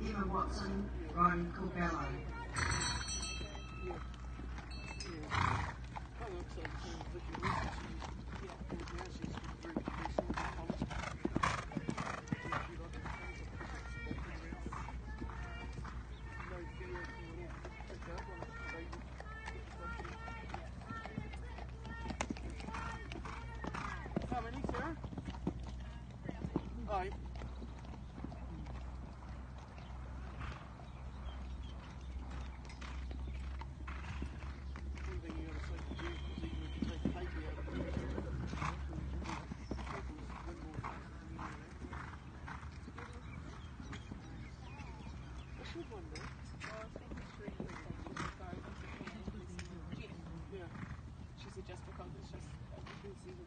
Emma Watson, Ryan Corbello. Yeah. She's a because it's just, you can see her